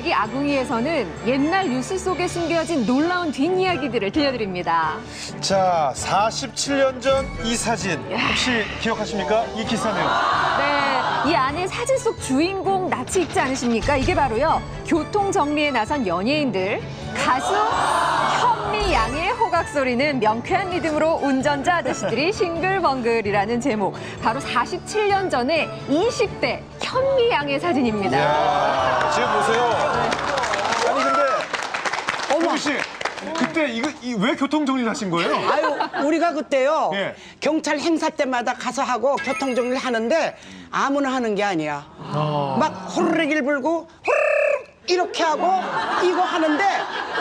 이야기 아궁이에서는 옛날 뉴스 속에 숨겨진 놀라운 뒷이야기들을 들려드립니다. 자, 47년 전 이 사진 혹시 기억하십니까? 이 기사는 네, 이 안에 사진 속 주인공 낯이 익지 않으십니까? 이게 바로요. 교통 정리에 나선 연예인들, 가수 호각 소리는 명쾌한 리듬으로 운전자 아저씨들이 싱글벙글이라는 제목. 바로 47년 전에 20대 현미 양의 사진입니다. 이야, 지금 보세요. 아니 근데 호비 씨, 그때 이거 이- 왜 교통 정리 하신 거예요? 아유, 우리가 그때요. 예. 경찰 행사 때마다 가서 하고 교통 정리를 하는데 아무나 하는 게 아니야. 막 호르륵일 불고 호르륵 이렇게 하고 이거 하는데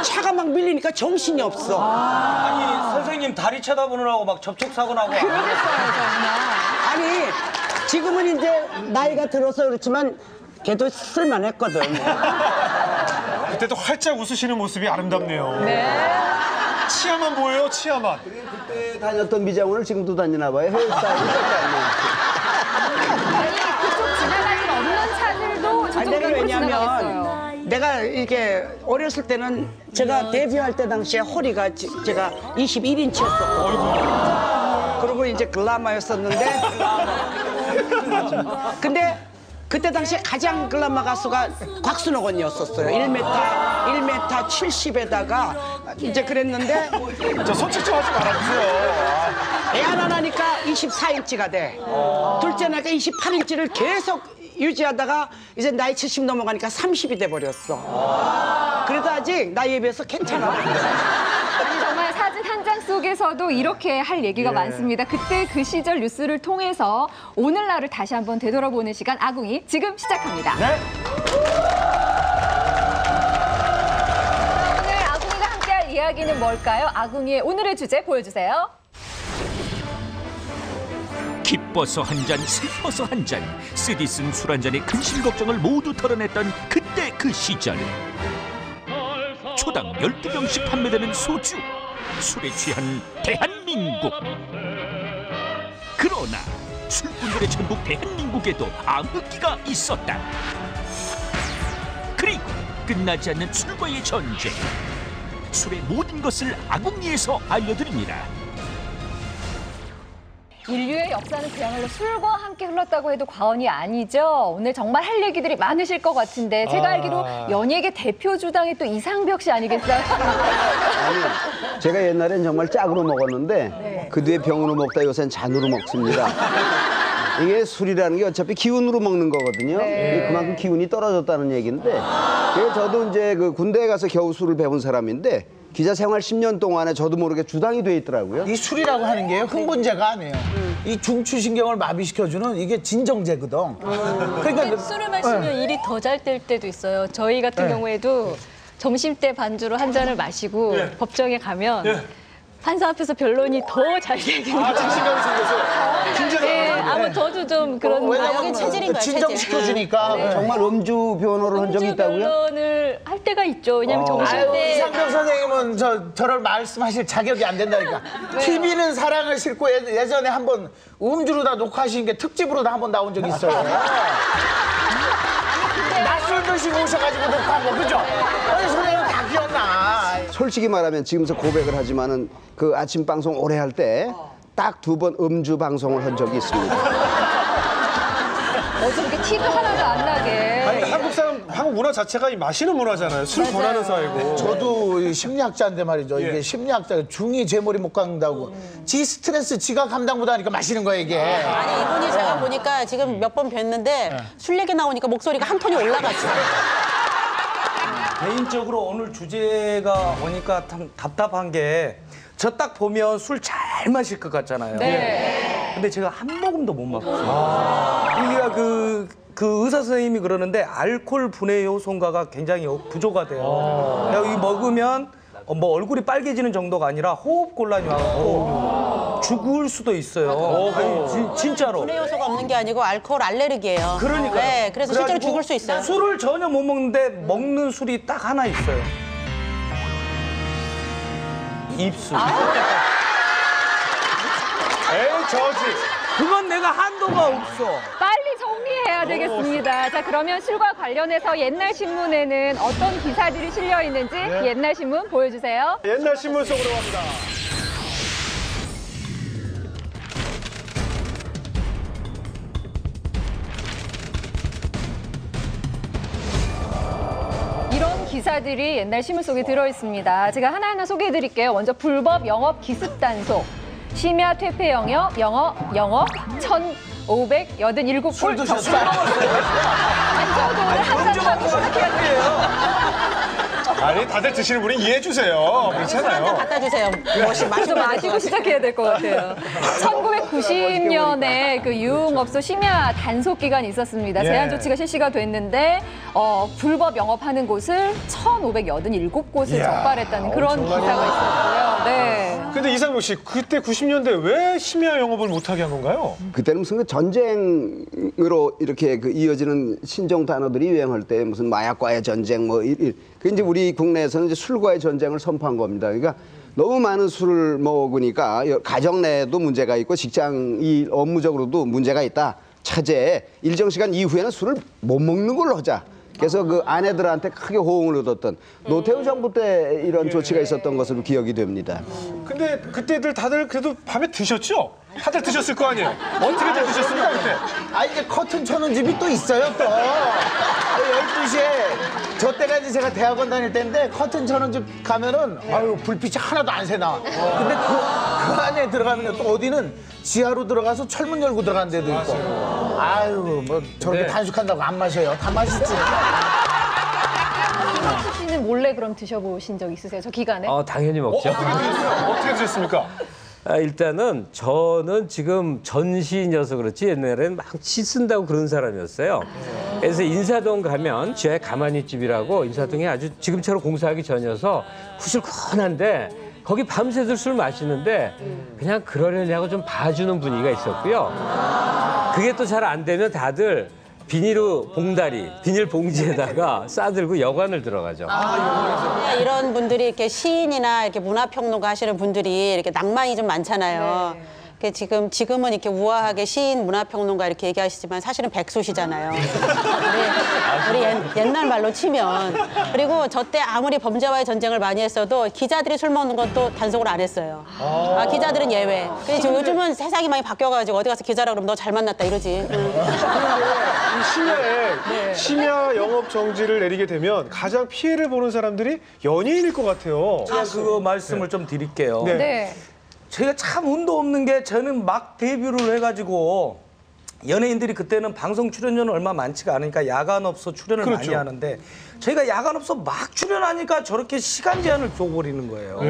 차가 막 밀리니까 정신이 없어. 아니 선생님 다리 쳐다보느라고 막 접촉 사고 나고 아니, 지금은 이제 나이가 들어서 그렇지만 걔도 쓸만했거든. 그때도 활짝 웃으시는 모습이 아름답네요. 치아만 보여요, 치아만. 그때 다녔던 미장원을 지금도 다니나 봐요. 헤어스타일이 아니, 그쪽 지나가는 없는 차들도 아니, 저쪽 내가 으로 지나가겠어요. 왜냐면 내가 이렇게 어렸을 때는 제가 데뷔할 때 당시에 허리가 지- 제가 21인치였었고 그리고 이제 글라마였었는데 근데 그때 당시에 가장 글라마 가수가 곽순옥 언니였었어요. 1m 1m 70에다가 이제 그랬는데 저 솔직히 좀 하지 말아주세요. 애 하나 나니까 24인치가 돼. 둘째 나니까 28인치를 계속 유지하다가 이제 나이 70 넘어가니까 30이 돼 버렸어. 그래도 아직 나이에 비해서 괜찮아. 아니, 정말 사진 한 장 속에서도 이렇게 할 얘기가 많습니다. 그때 그 시절 뉴스를 통해서 오늘날을 다시 한번 되돌아보는 시간 아궁이 지금 시작합니다. 네? 오늘 아궁이가 함께할 이야기는 뭘까요? 아궁이의 오늘의 주제 보여주세요. 기뻐서 한 잔, 슬퍼서 한 잔, 쓰디 쓴 술 한 잔의 근심 걱정을 모두 털어냈던 그때 그 시절. 초당 12병씩 판매되는 소주, 술에 취한 대한민국. 그러나 술꾼들의 천국 대한민국에도 암흑기가 있었다. 그리고 끝나지 않는 술과의 전쟁. 술의 모든 것을 아궁이에서 알려드립니다. 인류의 역사는 그야말로 술과 함께 흘렀다고 해도 과언이 아니죠. 오늘 정말 할 얘기들이 많으실 것 같은데 제가 알기로 연예계 대표 주당이 또 이상벽 씨 아니겠어요? 아니, 제가 옛날엔 정말 짝으로 먹었는데 그 뒤에 병으로 먹다 요새는 잔으로 먹습니다. 이게 술이라는 게 어차피 기운으로 먹는 거거든요. 이게 그만큼 기운이 떨어졌다는 얘기인데 그래서 저도 이제 그 군대에 가서 겨우 술을 배운 사람인데 기자 생활 10년 동안에 저도 모르게 주당이 돼 있더라고요. 이 술이라고 하는 게 흥분제가 아니에요. 이 중추신경을 마비시켜주는 이게 진정제거든. 그러니까 술을 마시면 일이 더 잘 될 때도 있어요. 저희 같은 네. 경우에도 점심 때 반주로 한 잔을 마시고 법정에 가면 판사 앞에서 변론이 더 잘 되긴 아, 해요. 자신감이 생겨서 긴장을 네. 아마 저도 좀 그런 왜냐면 체질인 거예요. 진정시켜주니까. 정말 음주 변호를 한 적이 있다고요? 변론을 할 때가 있죠. 왜냐면 점심 아유, 때 이상병 선생님은 저, 저를 말씀하실 자격이 안 된다니까. TV는 사랑을 싣고 예- 예전에 한번 음주로 다 녹화하신 게 특집으로 다 한번 나온 적이 있어요. 낮술 드시고 오셔가지고 녹화한 거, 그죠? 솔직히 말하면 지금서 고백을 하지만은 그 아침 방송 오래 할 때 딱 두 번 음주 방송을 한 적이 있습니다. 어떻게 티도 하나도 안 나게. 아니, 한국 사람, 한국 문화 자체가 이 마시는 문화잖아요. 술 권하는 사회고. 저도 이 심리학자인데 말이죠. 이게 예. 심리학자가 중이 제 머리 못 깎는다고. 지 스트레스 지가 감당 못하니까 마시는 거야, 이게. 아니 이분이 제가 보니까 지금 몇 번 뵀는데 술 얘기 나오니까 목소리가 한 톤이 올라갔어. 개인적으로 오늘 주제가 오니까 참 답답한 게 저 딱 보면 술 잘 마실 것 같잖아요. 네. 근데 제가 한 모금도 못 먹었어요. 이게 그, 그 의사 선생님이 그러는데 알코올 분해 요소가가 굉장히 부조가 돼요. 이 먹으면 어, 뭐 얼굴이 빨개지는 정도가 아니라 호흡 곤란이 와갖고 죽을 수도 있어요. 아니, 진- 진짜로. 분해 요소가 없는 게 아니고 알코올 알레르기예요. 그러니까. 네, 그래서 실제로 죽을 수 있어요. 술을 전혀 못 먹는데 먹는 술이 딱 하나 있어요. 입술. 아. 에이, 저지. 그건 내가 한도가 없어. 빨리 정리해요. 주셔야 되겠습니다. 자, 그러면 술과 관련해서 옛날 신문에는 어떤 기사들이 실려 있는지 옛날 신문 보여주세요. 옛날 신문 속으로 갑니다. 기사들이 옛날 신문 속에 들어 있습니다. 제가 하나하나 소개해 드릴게요. 먼저 불법 영업 기습 단속. 심야 퇴폐 영업, 영업, 영업 1,587골 술 드셨어요? 한정도를 한잔 하고 시작해야 돼요. 아니 다들 드시는 분이 이해해 주세요. 괜찮아요. 갖다 주세요. 마시고 마시고 시작해야 될 것 같아요. 1990년에 그 유흥업소 심야 단속 기간이 있었습니다. 예. 제한 조치가 실시가 됐는데 어, 불법 영업하는 곳을 1,587곳을 이야, 적발했다는 그런. 기사가 있었고요. 네. 근데 이상국 씨 그때 90년대 왜 심야 영업을 못하게 한 건가요? 그때는 무슨 그 전쟁으로 이렇게 그 이어지는 신종 단어들이 유행할 때 무슨 마약과의 전쟁 뭐 일, 일. 그 이제 우리 국내에서는 이제 술과의 전쟁을 선포한 겁니다. 그러니까 너무 많은 술을 먹으니까 여- 가정 내에도 문제가 있고 직장 이 업무적으로도 문제가 있다. 차제에 일정 시간 이후에는 술을 못 먹는 걸로 하자. 그래서 그 아내들한테 크게 호응을 얻었던 노태우 정부 때 이런 조치가 있었던 것으로 기억이 됩니다. 근데 그때들 다들 그래도 밤에 드셨죠? 다들 드셨을 거 아니에요? 어떻게들 드셨습니까 그때? 아 이제 커튼 쳐는 집이 또 있어요 또. 12시에 저 때가 이제 제가 대학원 다닐 때인데 커튼 쳐는 집 가면은 아유 불빛이 하나도 안 새나. 근데 그, 그 안에 들어가면 또 어디는 지하로 들어가서 철문 열고 들어가는 데도 있고. 아유 뭐 저렇게 단속한다고 안 마셔요. 다 마시지. 김학수 씨는 몰래 그럼 드셔보신 적 있으세요? 저 기간에? 어, 당연히 먹죠. 어떻게 드셨어요? 어떻게 드셨습니까? 아, 일단은 저는 지금 전시인이어서 그렇지 옛날에는 막 씻은다고 그런 사람이었어요. 그래서 인사동 가면 지하에 가만히집이라고 인사동에 아주 지금처럼 공사하기 전이어서 후실건한데 거기 밤새들 술 마시는데 그냥 그러려냐고 좀 봐주는 분위기가 있었고요. 그게 또 잘 안 되면 다들 비닐로 봉다리, 비닐 봉지에다가 싸들고 여관을 들어가죠. 그냥 이런 분들이 이렇게 시인이나 이렇게 문화평론가 하시는 분들이 이렇게 낭만이 좀 많잖아요. 그 지금 지금은 이렇게 우아하게 시인 문화평론가 이렇게 얘기하시지만 사실은 백수시잖아요. 우리, 우리 옛, 옛날 말로 치면 그리고 저 때 아무리 범죄와의 전쟁을 많이 했어도 기자들이 술 먹는 것도 단속을 안 했어요. 아, 기자들은 예외. 근데 지금 요즘은 세상이 많이 바뀌어가지고 어디 가서 기자라 그러면 너 잘 만났다 이러지. 응. 이 심야에 심야 영업 정지를 내리게 되면 가장 피해를 보는 사람들이 연예인일 것 같아요. 제가 그거 말씀을 좀 드릴게요. 네. 네. 저희가 참 운도 없는 게 저는 막 데뷔를 해가지고 연예인들이 그때는 방송 출연료는 얼마 많지가 않으니까 야간업소 출연을 많이 그렇죠. 하는데 저희가 야간업소 막 출연하니까 저렇게 시간 제한을 줘버리는 거예요.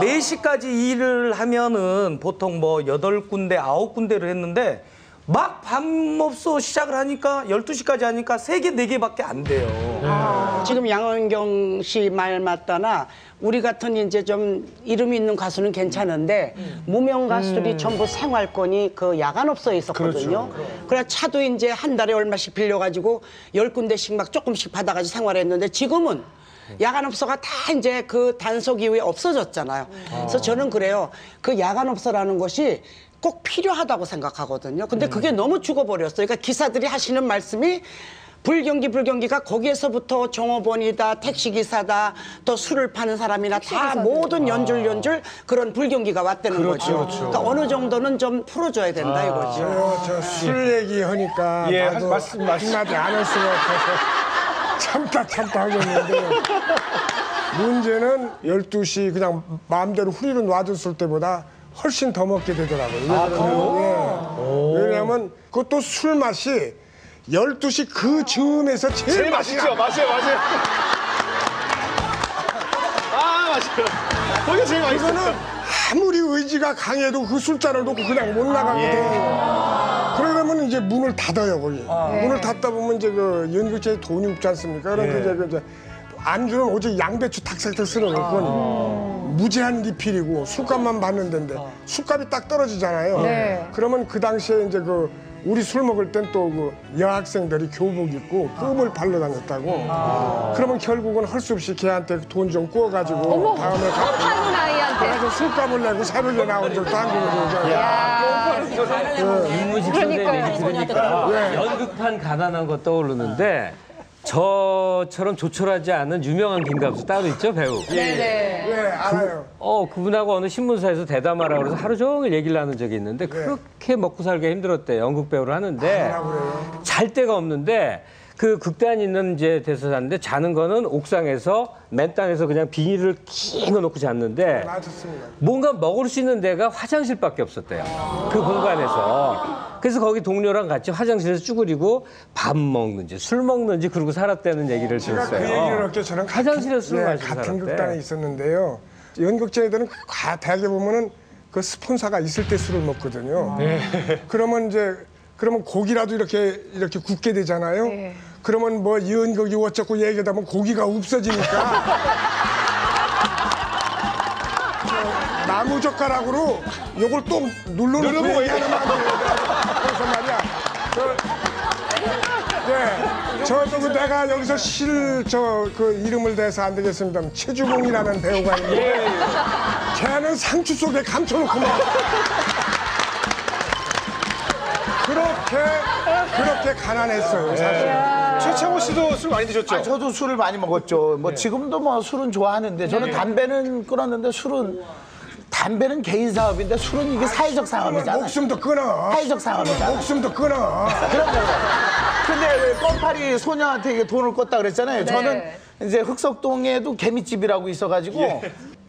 네 4시까지 일을 하면은 보통 뭐 여덟 군데 아홉 군데를 했는데 막 밤업소 시작을 하니까 12시까지 하니까 세개네개밖에 안 돼요. 지금 양원경 씨 말 맞다나 우리 같은 이제 좀 이름 있는 가수는 괜찮은데 무명 가수들이 전부 생활권이 그 야간업소에 있었거든요. 그래 차도 이제 한 달에 얼마씩 빌려가지고 열 군데씩 막 조금씩 받아가지고 생활했는데 지금은 야간업소가 다 이제 그 단속 이후에 없어졌잖아요. 그래서 저는 그래요. 그 야간업소라는 것이 꼭 필요하다고 생각하거든요. 근데 그게 너무 죽어버렸어요. 그러니까 기사들이 하시는 말씀이 불경기 불경기가 거기에서부터 종업원이다 택시기사다 또 술을 파는 사람이나 다 모든 연줄 연줄 그런 불경기가 왔다는 거죠. 그러니까 어느 정도는 좀 풀어줘야 된다 이거죠. 저술 얘기 하니까 예, 나도 말씀, 말씀. 한마디 안 할 수가 없어서 참다 참다 하겠는데 문제는 12시 그냥 마음대로 후리로 놔뒀을 때보다 훨씬 더 먹게 되더라고요. 아, 그래요? 예. 왜냐하면 그것도 술 맛이 12시 그 즈음에서 제일, 제일 맛있죠? 나. 맞아요, 맞아요. 아, 맞아요. 거기 제일 맛있어요. 이거는 아무리 의지가 강해도 그 술잔을 놓고 그냥 못 나가거든. 그러려면 이제 문을 닫아요 거기. 문을 닫다 보면 이제 그 연극제에 돈이 없지 않습니까? 그럼 이제 그 이제 안주는 오직 양배추 탁탁탁 쓸어 놓고 무제한 리필이고 술값만 받는 데인데 술값이 딱 떨어지잖아요. 네. 그러면 그 당시에 이제 그 우리 술 먹을 땐 또 그 여학생들이 교복 입고 끔을 발로 다녔다고. 그러면 결국은 할수 없이 걔한테 돈 좀 구워가지고 다음에 가- 하는 아이한테. 그래서 술값을 내고 새벽에 나온 적도 한두 번. 야, 윤문식 선생님 얘기 들으니까 연극판 가난한 거 떠오르는데 저처럼 조촐하지 않은 유명한 김갑수 따로 있죠 배우. 네, 알아요. 어 그분하고 어느 신문사에서 대담하라고 그래서 하루 종일 얘기를 나눈 적이 있는데 그렇게 먹고 살기 힘들었대 연극 배우를 하는데. 잘 데가 없는데 그 극단 있는 이제 데서 잤는데 자는 거는 옥상에서 맨 땅에서 그냥 비닐을 킹 넣고 잤는데 맞았습니다. 뭔가 먹을 수 있는 데가 화장실밖에 없었대요. 그 공간에서. 그래서 거기 동료랑 같이 화장실에서 쭈그리고 밥 먹는지 술 먹는지 그러고 살았다는 얘기를 제가 들었어요. 그 얘기를 얻게 저는 같은, 화장실에서 술 예, 마시고 같은 살았대. 극단에 있었는데요. 연극제들은 과 대개 보면은 그 스폰서가 있을 때 술을 먹거든요. 그러면 이제 그러면 고기라도 이렇게 이렇게 굽게 되잖아요. 그러면 뭐 연극이 어쩌고 얘기하다 보면 고기가 없어지니까 저 나무 젓가락으로 요걸 또 눌러놓고 얘기하는. 그래서 말이야. 저, 예, 저도 그 내가 여기서 실 저 그 이름을 대서 안 되겠습니다. 최주봉이라는 배우가 있는데 걔는 상추 속에 감춰놓고 막 그렇게 그렇게 가난했어요. 사실. 최창호 씨도 술 많이 드셨죠? 아, 저도 술을 많이 먹었죠. 뭐 지금도 뭐 술은 좋아하는데 저는 담배는 끊었는데 술은 담배는 개인 사업인데 술은 이게 사회적 사업이잖아요. 목숨도 끊어. 사회적 사업이잖아. 목숨도 끊어. 그런 거. 근데 왜 껌파리 소녀한테 이게 돈을 껐다 그랬잖아요. 저는 이제 흑석동에도 개미집이라고 있어가지고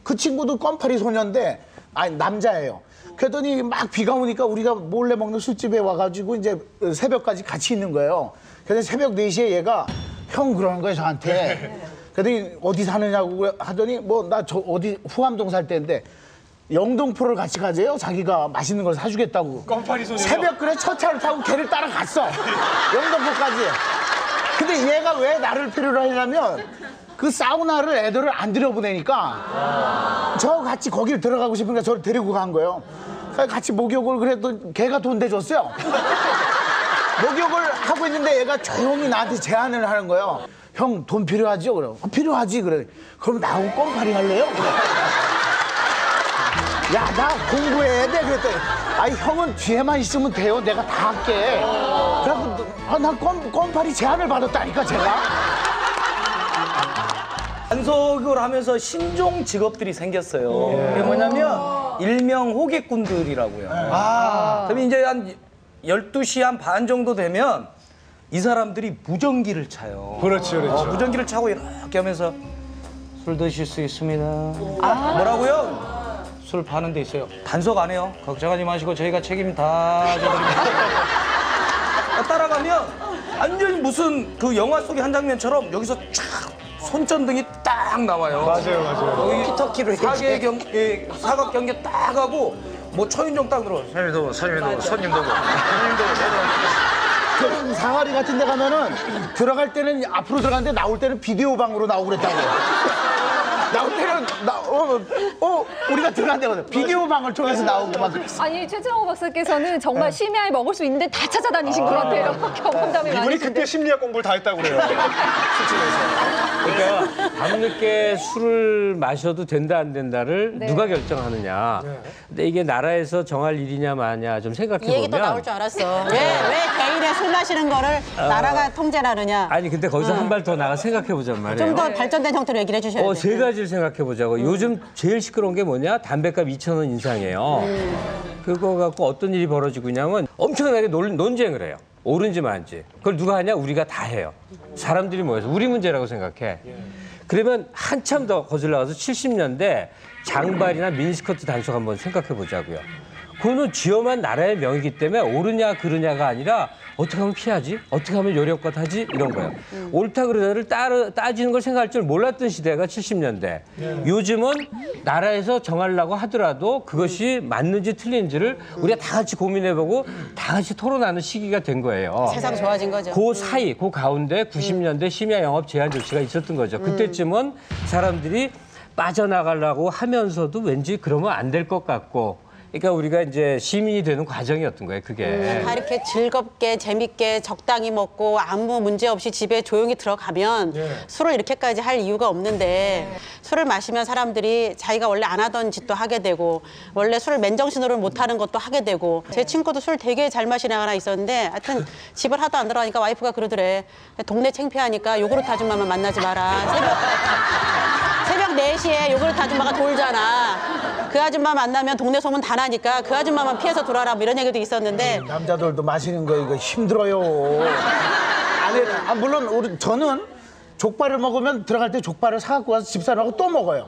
그 친구도 껌파리 소녀인데 아니 남자예요. 그랬더니 막 비가 오니까 우리가 몰래 먹는 술집에 와가지고 이제 새벽까지 같이 있는 거예요. 그래서 새벽 4시에 얘가 형 그러는 거예요 저한테. 그랬더니 어디 사느냐고 하더니 뭐 나 저 어디 후암동 살 때인데 영등포를 같이 가재요. 자기가 맛있는 걸 사주겠다고. 껌파리 소녀요? 새벽 그래 첫 차를 타고 걔를 따라갔어. 영등포까지. 근데 얘가 왜 나를 필요로 하냐면 그 사우나를 애들을 안 들여보내니까 저 같이 거길 들어가고 싶으니까 저를 데리고 간 거예요. 같이 목욕을 그래도 걔가 돈 대줬어요. 목욕을 하고 있는데 얘가 조용히 나한테 제안을 하는 거예요. 형 돈 필요하죠? 그래. 어, 필요하지. 그래. 그럼 나하고 껌파리 할래요? 그래. 야, 나 공부해야 돼. 그랬더니, 아니, 형은 뒤에만 있으면 돼요. 내가 다 할게. 그래갖고, 아, 난 껌, 껌파리 제안을 받았다니까, 제가. 단속을 하면서 신종 직업들이 생겼어요. 그게 뭐냐면 일명 호객꾼들이라고요. 그럼 이제 한 12시 한 반 정도 되면 이 사람들이 무전기를 차요. 그렇죠, 그렇죠. 어, 무전기를 차고 이렇게 하면서 술 드실 수 있습니다. 뭐라고요? 술 파는 데 있어요. 단속 안 해요. 걱정하지 마시고 저희가 책임 다 져드립니다. 따라가면 완전히 무슨 그 영화 속의 한 장면처럼 여기서 촥 손전등이 딱 나와요. 맞아요, 맞아요. 여기 피터키로 사계 경 예, 사각 경계 딱 하고 뭐 초인종 딱 들어. 손님도 손님도 손님도 손님도 그런 상하리 같은 데 가면은 들어갈 때는 앞으로 들어가는데 나올 때는 비디오 방으로 나오고 그랬다고. 나, 어, 어, 우리가 들어간다고 비디오 방을 통해서 나오고 막 그랬어. 아니 최창호 박사께서는 정말 심야에 먹을 수 있는데 다 찾아다니신 것 같아요. 경험담이 이분이 많으신데. 그때 심리학 공부를 다 했다고 그래요. 그러니까 밤늦게 술을 마셔도 된다 안 된다를 네. 누가 결정하느냐. 근데 이게 나라에서 정할 일이냐 마냐 좀 생각해 이 얘기 또 보면 나올 줄 알았어. 왜, 왜 개인의 술 마시는 거를 나라가 통제를 하느냐. 아니 근데 거기서 한 발 더 나가 생각해 보자는 말이에요. 좀 더 발전된 형태로 얘기를 해주셔야 어, 돼요. 세 가지를 생각해 보자고. 요즘 제일 시끄러운 게 뭐냐? 담배값 2천 원 인상이에요. 그거 갖고 어떤 일이 벌어지고 있냐면 엄청나게 논, 논쟁을 해요. 옳은지 맞은지. 그걸 누가 하냐? 우리가 다 해요. 사람들이 모여서 우리 문제라고 생각해. 그러면 한참 더 거슬러 가서 70년대 장발이나 미니스커트 단속 한번 생각해 보자고요. 그거는 쥐엄한 나라의 명이기 때문에 옳으냐 그르냐가 아니라 어떻게 하면 피하지? 어떻게 하면 요령껏 하지? 이런 거예요. 옳다 그르냐를 따르, 따지는 걸 생각할 줄 몰랐던 시대가 70년대. 요즘은 나라에서 정하려고 하더라도 그것이 맞는지 틀린지를 우리가 다 같이 고민해보고 다 같이 토론하는 시기가 된 거예요. 세상 좋아진 거죠. 그 사이, 그 가운데 90년대 심야 영업 제한 조치가 있었던 거죠. 그때쯤은 사람들이 빠져나가려고 하면서도 왠지 그러면 안 될 것 같고 그러니까 우리가 이제 시민이 되는 과정이었던 거예요, 그게. 다 이렇게 즐겁게 재밌게 적당히 먹고 아무 문제 없이 집에 조용히 들어가면 술을 이렇게까지 할 이유가 없는데 술을 마시면 사람들이 자기가 원래 안 하던 짓도 하게 되고 원래 술을 맨정신으로 못 하는 것도 하게 되고 제 친구도 술 되게 잘 마시는 하나 있었는데 하여튼 집을 하도 안 들어가니까 와이프가 그러더래. 동네 창피하니까 요구르트 아줌마만 만나지 마라. 새벽 4시에 요구르트 아줌마가 돌잖아. 그 아줌마 만나면 동네 소문 다 나니까 그 아줌마만 피해서 돌아라 뭐 이런 얘기도 있었는데 남자들도 마시는 거 이거 힘들어요. 아니, 아, 물론 우리 저는 족발을 먹으면 들어갈 때 족발을 사갖고 와서 집사람하고 또 먹어요.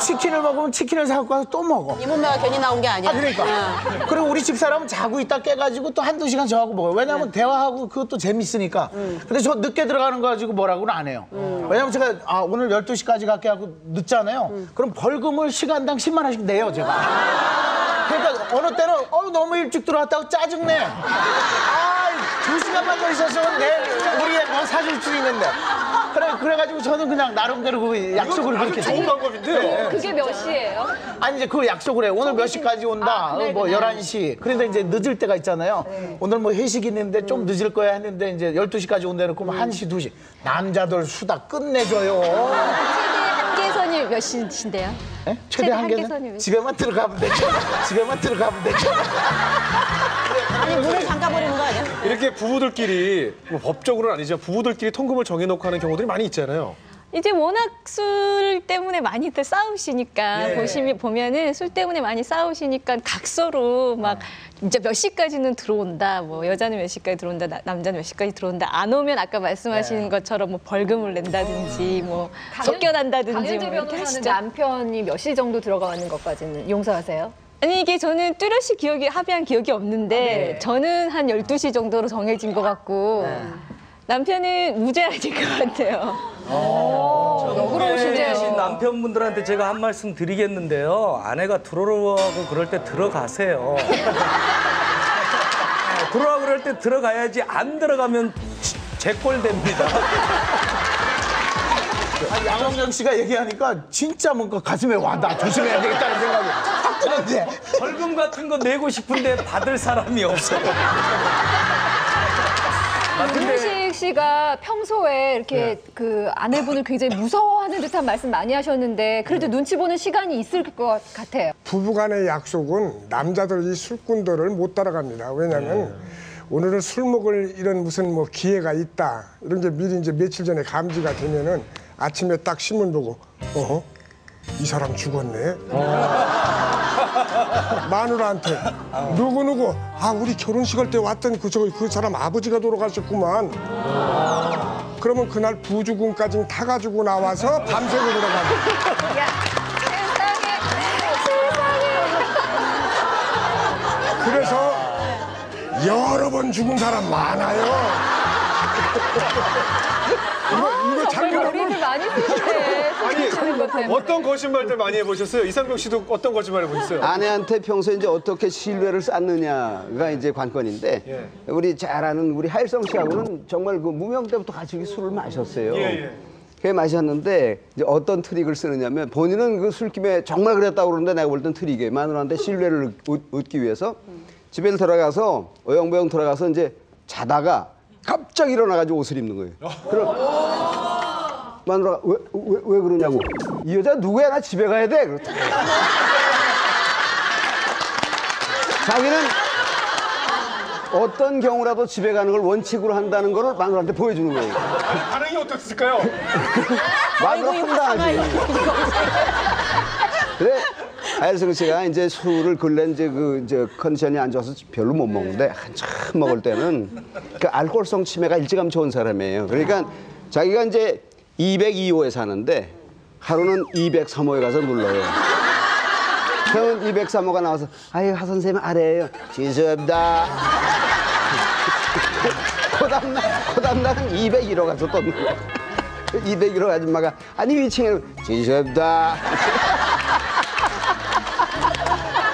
치킨을 먹으면 치킨을 사갖고 와서 또 먹어. 이 몸매가 괜히 나온 게 아니야. 아, 그러니까. 그리고 우리 집사람은 자고 있다 깨가지고 또 한두 시간 저하고 먹어요. 왜냐면 대화하고 그것도 재밌으니까. 근데 저 늦게 들어가는 거 가지고 뭐라고는 안 해요. 왜냐면 제가 아, 오늘 12시까지 갈게 하고 늦잖아요. 그럼 벌금을 시간당 10만 원씩 내요, 제가. 그러니까 어느 때는 어, 너무 일찍 들어왔다고 짜증내. 아, 두 시간만 더 있었으면 내 우리 뭐 사줄 수 있는데. 그래, 그래가지고 저는 그냥 나름대로 그 약속을 그렇게 좋은. 방법인데. 그게 몇 시예요? 아니 이제 그 약속을 해. 오늘 몇 시까지 온다. 어, 뭐 11시. 그런데 이제 늦을 때가 있잖아요. 오늘 뭐 회식 있는데 좀 늦을 거야 했는데 이제 12시까지 온다 해놓고 뭐 1시, 2시. 남자들 수다 끝내줘요. 최대 한계선이 몇 시인데요? 예? 최대 최대 한계는 한계선이 몇 집에만 들어가면 되죠. 집에만 들어가면 되죠. 아니 문을 잠가 버리는 거 아니야? 이렇게 부부들끼리 뭐 법적으로는 아니죠. 부부들끼리 통금을 정해놓고 하는 경우들이 많이 있잖아요. 이제 워낙 술 때문에 많이들 싸우시니까 보시면 보면은 술 때문에 많이 싸우시니까 각서로 막 이제 몇 시까지는 들어온다 뭐 여자는 몇 시까지 들어온다 나- 남자는 몇 시까지 들어온다 안 오면 아까 말씀하신 것처럼 뭐 벌금을 낸다든지 뭐 쫓겨난다든지 강현재 뭐 이렇게 변호사는 하시죠. 남편이 몇 시 정도 들어가는 것까지는 용서하세요? 아니 이게 저는 뚜렷이 기억이 합의한 기억이 없는데 저는 한 12시 정도로 정해진 것 같고 남편은 무죄하실 것 같아요. 계신 남편분들한테 제가 한 말씀 드리겠는데요. 아내가 들어오라고 그럴 때 들어가세요. 들어와 그럴 때 들어가야지 안 들어가면 제꼴 됩니다. 아, 양원경 씨가 얘기하니까 진짜 뭔가 가슴에 와, 나 조심해야 되겠다는 생각이 확 드는데. 벌금 같은 거 내고 싶은데 받을 사람이 없어요. 아, 근데 윤식 씨가 평소에 이렇게 그 아내분을 굉장히 무서워하는 듯한 말씀 많이 하셨는데 그래도 눈치 보는 시간이 있을 것 같아요. 부부간의 약속은 남자들 이 술꾼들을 못 따라갑니다. 왜냐하면 오늘은 술 먹을 이런 무슨 뭐 기회가 있다 이런 게 미리 이제 며칠 전에 감지가 되면은 아침에 딱 신문 보고 어허 이 사람 죽었네. 마누라한테 누구 누구 아 우리 결혼식 할 때 왔던 그 저 그 사람 아버지가 돌아가셨구만. 그러면 그날 부주궁까지 타가지고 나와서 밤새고 들어가는. 그래서 여러 번 죽은 사람 많아요. 이거, 이거 정말 잘못하면 머리를 많이 쓰시네. 아니. 어떤 거짓말들 많이 해보셨어요? 이상경 씨도 어떤 거짓말 해보셨어요? 아내한테 평소에 이제 어떻게 신뢰를 쌓느냐가 이제 관건인데 예. 우리 잘 아는 우리 하일성 씨하고는 정말 그 무명 때부터 같이 술을 마셨어요. 예, 예. 그 마셨는데 이제 어떤 트릭을 쓰느냐면 본인은 그 술김에 정말 그랬다고 그러는데 내가 볼 땐 트릭이에요. 마누라한테 신뢰를 얻- 얻기 위해서 집에 들어가서 어영부영 들어가서 이제 자다가 갑자기 일어나가지고 옷을 입는 거예요. 그럼 마누라가 왜, 왜, 왜 그러냐고. 이 여자 누구야? 나 집에 가야 돼. 그렇다. 자기는 어떤 경우라도 집에 가는 걸 원칙으로 한다는 걸 마누라한테 보여주는 거예요. 반응이 어땠을까요? 마누라 황당하지. 그래 하일성 씨가 이제 술을 근래 이제 그 이제 컨디션이 안 좋아서 별로 못 먹는데 한참 먹을 때는 그 알코올성 치매가 일찌감치 온 사람이에요. 그러니까 자기가 이제 202호에 사는데 하루는 203호에 가서 눌러요. 그러면 203호가 나와서 아유 하 선생님 아래에요. 죄송합니다. 그 다음날 그 다음날은 201호 가서 또 눌러. 201호 아줌마가 아니 위층에 죄송합니다.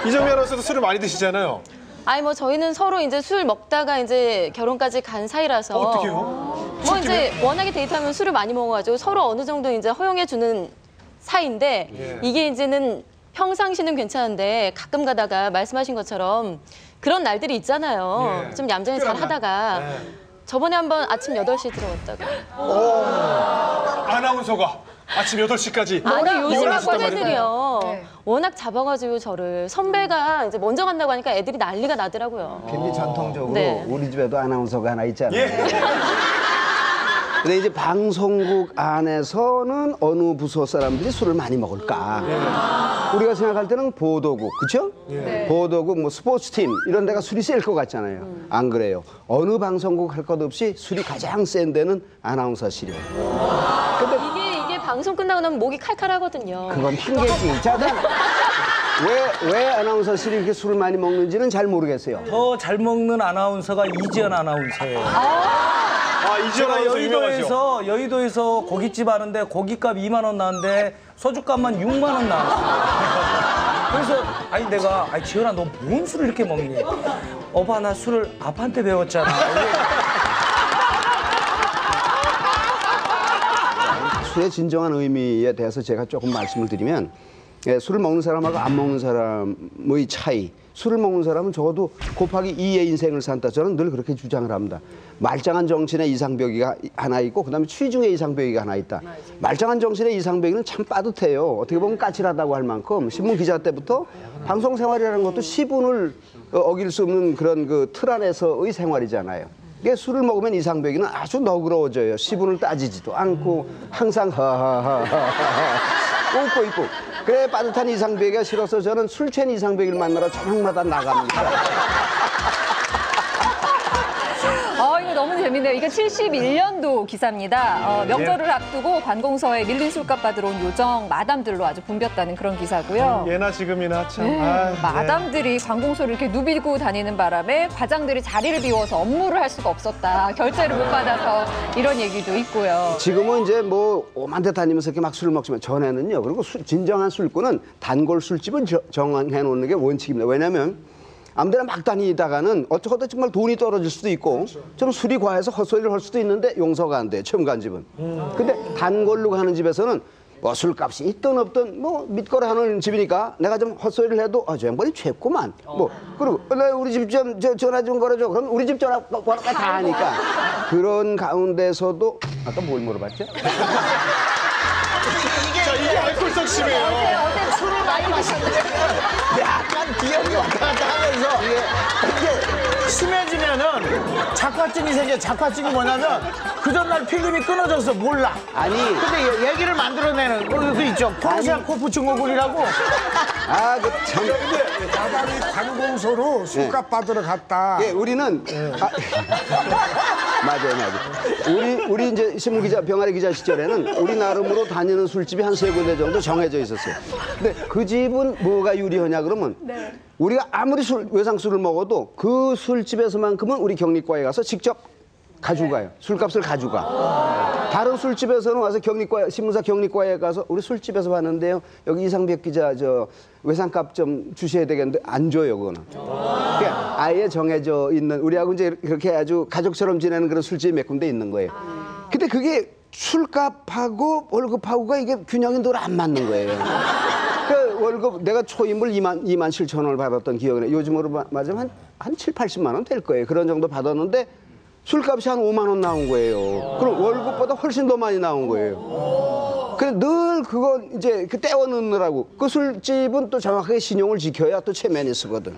이정 변호사도 술을 많이 드시잖아요. 아니 뭐 저희는 서로 이제 술 먹다가 이제 결혼까지 간 사이라서 어떻게요? 뭐 이제 워낙에 데이트하면 술을 많이 먹어가지고 서로 어느 정도 이제 허용해 주는 사이인데 예. 이게 이제는 평상시는 괜찮은데 가끔 가다가 말씀하신 것처럼 그런 날들이 있잖아요. 예. 좀 얌전히 잘 하다가 네. 저번에 한번 아침 8시에 들어왔다가 아나운서가 아침 8시까지 아니 요즘 이걸 하셨단 말이에요. 학생들이요 네. 워낙 잡아가지고 저를 선배가 이제 먼저 간다고 하니까 애들이 난리가 나더라고요. 굉장히 전통적으로 네. 우리 집에도 아나운서가 하나 있잖아요. 예. 근데 이제 방송국 안에서는 어느 부서 사람들이 술을 많이 먹을까? 우리가 생각할 때는 보도국, 그렇죠? 보도국, 뭐 스포츠팀 이런 데가 술이 셀 것 같잖아요. 안 그래요? 어느 방송국 할 것 없이 술이 가장 센 데는 아나운서실이에요. 이게 이게 방송 끝나고 나면 목이 칼칼하거든요. 그건 핑계지. 자, 왜, 왜 아나운서실이 이렇게 술을 많이 먹는지는 잘 모르겠어요. 더 잘 먹는 아나운서가 이지연 아나운서예요. 아, 이지연 제가. 여의도에서 여의도에서 고깃집 하는데 고깃값 2만 원 나왔는데 소주값만 6만 원 나왔어요. 그래서 아니 내가 아니 지연아 너 뭔 술을 이렇게 먹니? 어봐 나 술을 아빠한테 배웠잖아. 술의 진정한 의미에 대해서 제가 조금 말씀을 드리면 예, 술을 먹는 사람하고 안 먹는 사람의 차이. 술을 먹는 사람은 적어도 곱하기 2의 인생을 산다. 저는 늘 그렇게 주장을 합니다. 말짱한 정신의 이상벽이가 하나 있고 그다음에 취중의 이상벽이가 하나 있다. 말짱한 정신의 이상벽이는 참 빠듯해요. 어떻게 보면 까칠하다고 할 만큼 신문 기자 때부터 방송 생활이라는 것도 시분을 어, 어길 수 없는 그런 그 틀 안에서의 생활이잖아요. 이게 술을 먹으면 이상벽이는 아주 너그러워져요. 시분을 따지지도 않고 항상 하하하하. 웃고 있고 그래 빠듯한 이상벽이가 싫어서 저는 술 취한 이상벽을 만나러 저녁마다 나갑니다. 재밌네요. 이게 71년도 기사입니다. 어, 명절을 앞두고 관공서에 밀린 술값 받으러 온 요정 마담들로 아주 붐볐다는 그런 기사고요. 예나 지금이나 참. 네, 아, 네. 마담들이 관공서를 이렇게 누비고 다니는 바람에 과장들이 자리를 비워서 업무를 할 수가 없었다. 결제를 못 받아서 이런 얘기도 있고요. 지금은 이제 뭐 오만 대 다니면서 이렇게 막 술을 먹지만 전에는요. 그리고 술- 진정한 술꾼은 단골 술집은 저- 정해 놓는 게 원칙입니다. 왜냐하면 아무데나 막 다니다가는 어쩌다 정말 돈이 떨어질 수도 있고 좀 술이 과해서 헛소리를 할 수도 있는데 용서가 안 돼요. 처음 간 집은. 근데 단골로 가는 집에서는 뭐 술값이 있든 없든 뭐 믿거라 하는 집이니까 내가 좀 헛소리를 해도 아, 저 양반이 죄구만. 뭐 그리고 나 우리 집 좀 전화 좀 걸어줘. 그럼 우리 집 전화 번호가 다 하니까 그런 가운데서도 아까 뭘 물어봤죠? 자, 이게 알코올성 심해요. 어제 술을 많이 드셨는데. 약간 기억이 왔다 갔다 하면서 이게 심해지면은 작화증이 생겨. 작화증이 뭐냐면 그 전날 필름이 끊어져서 몰라. 아니. 근데 얘- 얘기를 만들어내는 것도 있죠. 포르샤 코프 증후군이라고. 아, 그 참. 마담이 관공서로 술값 받으러 갔다. 예, 우리는 아, 맞아요, 맞아요. 우리 우리 이제 신문 기자 병아리 기자 시절에는 우리 나름으로 다니는 술집이 한 세 군데 정도 정해져 있었어요. 근데 그 집은 뭐가 유리하냐 그러면 우리가 아무리 술 외상 술을 먹어도 그 술집에서만큼은 우리 격리과에 가서 직접 가지고 가요. 술값을 가지고 가. 다른 술집에서는 와서 격리과 신문사 격리과에 가서 우리 술집에서 봤는데요. 여기 이상벽 기자 저 외상값 좀 주셔야 되겠는데 안 줘요 그거는. 그러니까 아예 정해져 있는 우리하고 이제 그렇게 아주 가족처럼 지내는 그런 술집이 몇 군데 있는 거예요. 근데 그게 술값하고 월급하고가 이게 균형이 늘안 맞는 거예요. 그 월급 내가 초임을 2만 2만 7천 원을 받았던 기억이 나요. 요즘으로 마- 맞으면 한, 한 7, 80만 원 될 거예요. 그런 정도 받았는데 술값이 한 5만 원 나온 거예요. 그럼 월급보다 훨씬 더 많이 나온 거예요. 그래 늘 그거 이제 그 떼어 넣느라고 그 술집은 또 정확하게 신용을 지켜야 또 체면이 쓰거든.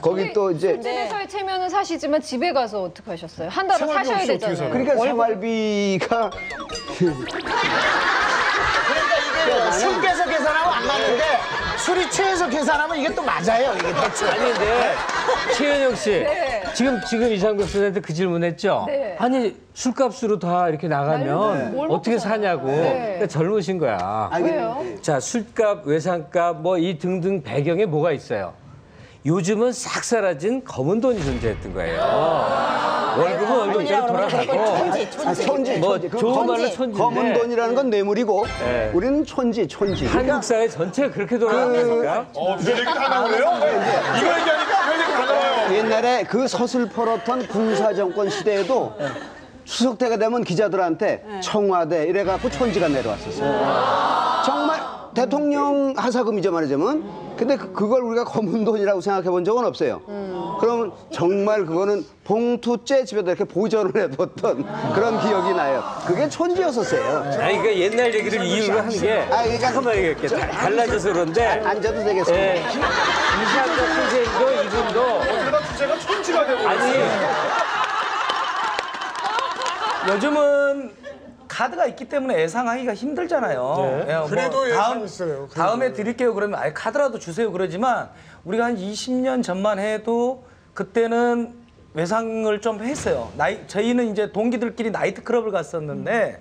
거기 또 이제 술집에서의 체면은 사시지만 집에 가서 어떻게 하셨어요? 한 달을 생활비 사셔야 없이 어떻게 되잖아요. 살아요? 그러니까 생활비가 그러니까 술 깨서 계산하면 안 맞는데 술이 취해서 계산하면 이게 또 맞아요. 이게 대충. 아니 근데 최현영 씨 네. 지금 지금 이상국 선생한테 그 질문했죠. 네. 아니 술값으로 다 이렇게 나가면 뭘 어떻게 사냐고 네. 그러니까 젊으신 거야. 아니, 왜요? 자 술값, 외상값 뭐 이 등등 배경에 뭐가 있어요? 요즘은 싹 사라진 검은 돈이 존재했던 거예요. 월급은 월급대로 돌아가고 아, 촌지, 뭐 촌지. 그 좋은 검은- 말로 촌지인데 검은 돈이라는 건 뇌물이고 네. 우리는 촌지, 촌지. 그러니까 한국 사회 전체가 그렇게 돌아가니까 어, 별 얘기 다 나오네요? 이거 얘기하니까 별 얘기 다 나와요. 옛날에 그 서슬퍼렇던 군사정권 시대에도 추석 때가 되면 기자들한테 청와대 이래갖고 촌지가 내려왔었어요. 대통령 하사금이죠 말하자면. 근데 그- 그걸 우리가 검은 돈이라고 생각해 본 적은 없어요. 그러면 정말 그거는 봉투째 집에다 이렇게 보존을 해뒀던 그런 기억이 나요. 그게 촌지였었어요. 아니 그러니까 옛날 얘기를 이유로 하는 게 아, 그러니까 잠깐만 다- 달라져서 그런데 앉아도 되겠습니다. 예, 이상도 선생도 이분도 그러다 주제가 촌지가 되고 아니 요즘은 카드가 있기 때문에 예상하기가 힘들잖아요. 예, 뭐 그래도 예상 다음, 있어요. 그래도. 다음에 드릴게요 그러면 아예 카드라도 주세요 그러지만 우리가 한 20년 전만 해도 그때는 외상을 좀 했어요. 나이, 저희는 이제 동기들끼리 나이트클럽을 갔었는데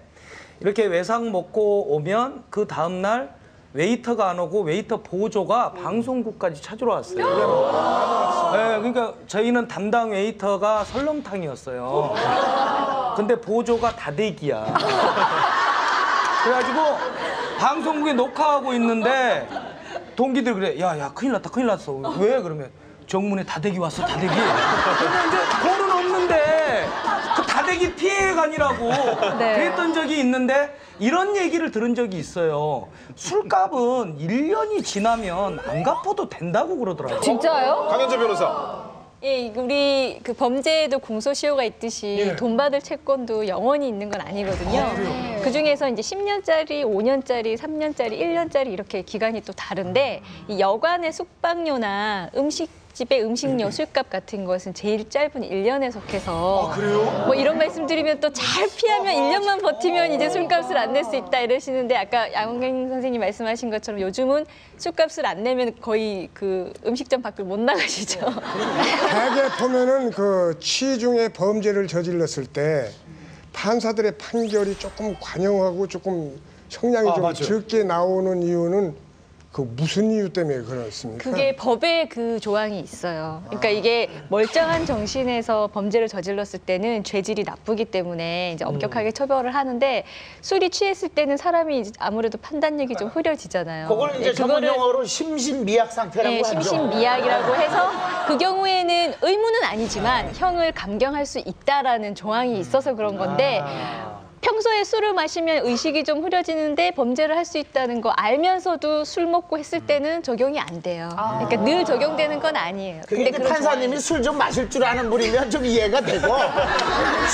이렇게 외상 먹고 오면 그 다음날 웨이터가 안 오고 웨이터 보조가 방송국까지 찾으러 왔어요. 네, 그러니까 저희는 담당 웨이터가 설렁탕이었어요. 근데 보조가 다대기야. 그래가지고 방송국에 녹화하고 있는데 동기들 그래. 야, 야, 큰일 났다, 큰일 났어. 왜? 그러면 정문에 다대기 왔어, 다대기. 근데 이제 돈은 없는데 그 다대기 피해가니라고 네. 그랬던 적이 있는데 이런 얘기를 들은 적이 있어요. 술값은 1년이 지나면 안 갚아도 된다고 그러더라고요. 진짜요? 강현재 변호사. 예, 우리 그 범죄에도 공소시효가 있듯이 돈 받을 채권도 영원히 있는 건 아니거든요. 그 중에서 이제 10년짜리, 5년짜리, 3년짜리, 1년짜리 이렇게 기간이 또 다른데 이 여관의 숙박료나 음식 집의 음식료, 술값 같은 것은 제일 짧은 1년에 속해서 뭐 이런 말씀 드리면 또 잘 피하면 1년만 버티면 이제 술값을 안 낼 수 있다 이러시는데 아까 양홍경 선생님 말씀하신 것처럼 요즘은 술값을 안 내면 거의 그 음식점 밖을 못 나가시죠. 대개 보면은 그 취중의 범죄를 저질렀을 때 판사들의 판결이 조금 관영하고 조금 형량이 아, 좀 맞아요. 적게 나오는 이유는 그 무슨 이유 때문에 그렇습니까? 그게 법에 그 조항이 있어요. 그러니까 이게 멀쩡한 정신에서 범죄를 저질렀을 때는 죄질이 나쁘기 때문에 이제 엄격하게 처벌을 하는데 술이 취했을 때는 사람이 이제 아무래도 판단력이 좀 흐려지잖아요. 그걸 이제 예, 전문 그거를 용어로 심신미약 상태라고 예, 하죠. 심신미약이라고 해서 그 경우에는 의무는 아니지만 형을 감경할 수 있다라는 조항이 있어서 그런 건데 평소에 술을 마시면 의식이 좀 흐려지는데 범죄를 할 수 있다는 거 알면서도 술 먹고 했을 때는 적용이 안 돼요. 그러니까 늘 적용되는 건 아니에요. 그게 이제 그런 판사님이 술 좀 마실 줄 아는 분이면 좀 이해가 되고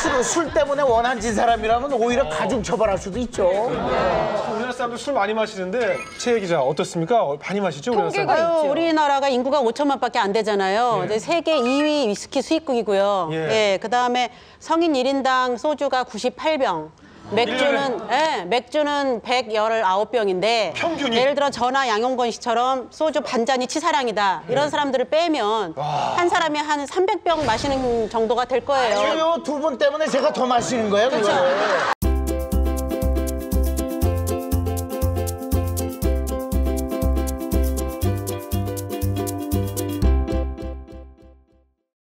술, 술 때문에 원한 진 사람이라면 오히려 가중 처벌할 수도 있죠. 우리나라 사람들 술 많이 마시는데 최 기자 어떻습니까? 어, 많이 마시죠? 우리나라? 아유, 우리나라가 인구가 5천만밖에 안 되잖아요. 예. 이제 세계 2위 위스키 수입국이고요. 예. 예. 그다음에 성인 1인당 소주가 98병. 맥주는 예, 맥주는 119병인데 평균이? 예를 들어 저나 양용건 씨처럼 소주 반잔이 치사량이다. 예. 이런 사람들을 빼면 한 사람이 한 300병 마시는 정도가 될 거예요. 두분 때문에 제가 더 마시는 거예요, 그거를.